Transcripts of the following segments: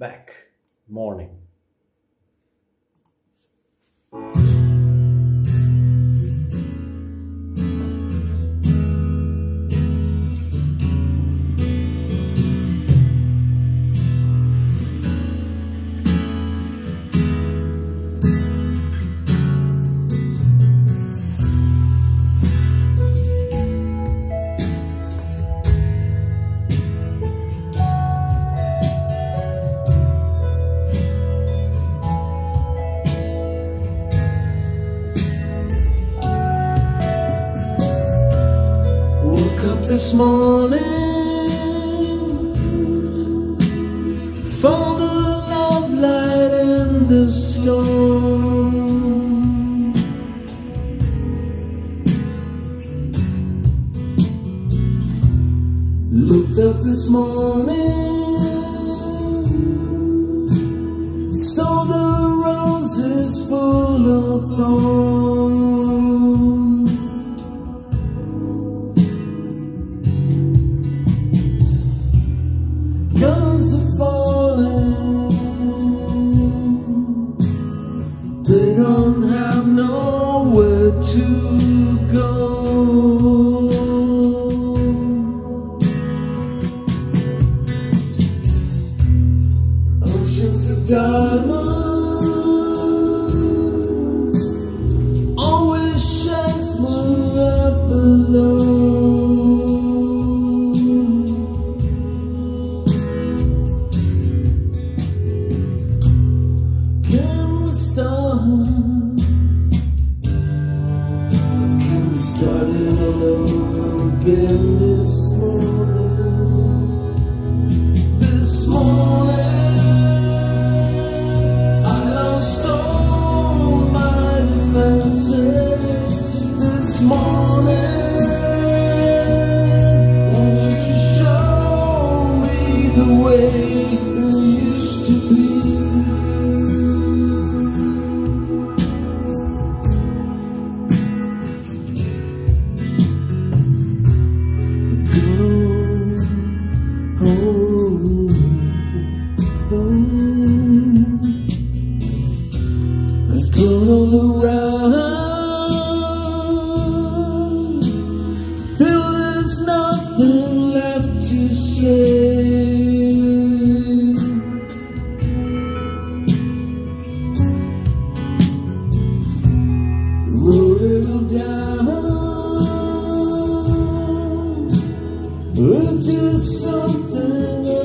Beck, morning. This morning, found a love light in the storm. Looked up this morning, over again this morning? This morning, morning, won't you show me the way it left to say. Down into something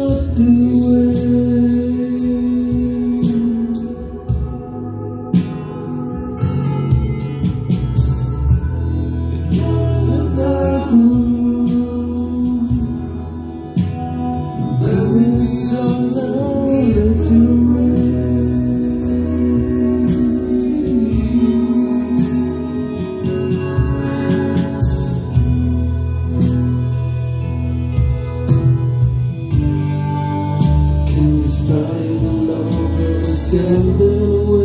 Baby, it's so long to Can we start it all over it away?